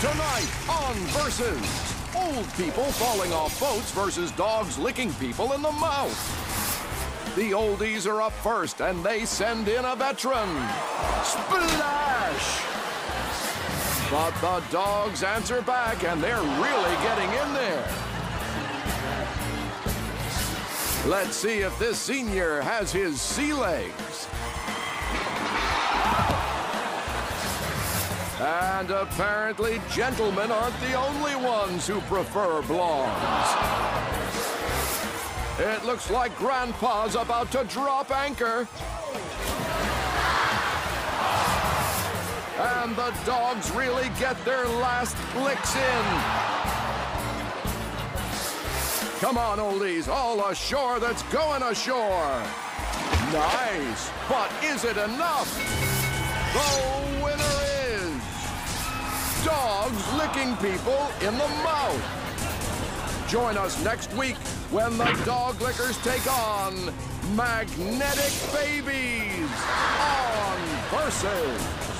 Tonight on Versus. Old people falling off boats versus dogs licking people in the mouth. The oldies are up first and they send in a veteran. Splash! But the dogs answer back and they're really getting in there. Let's see if this senior has his sea legs. And apparently gentlemen aren't the only ones who prefer blondes. It looks like Grandpa's about to drop anchor. And the dogs really get their last licks in. Come on, oldies, all ashore that's going ashore. Nice, but is it enough? The dogs licking people in the mouth. Join us next week when the dog lickers take on magnetic babies on Versus.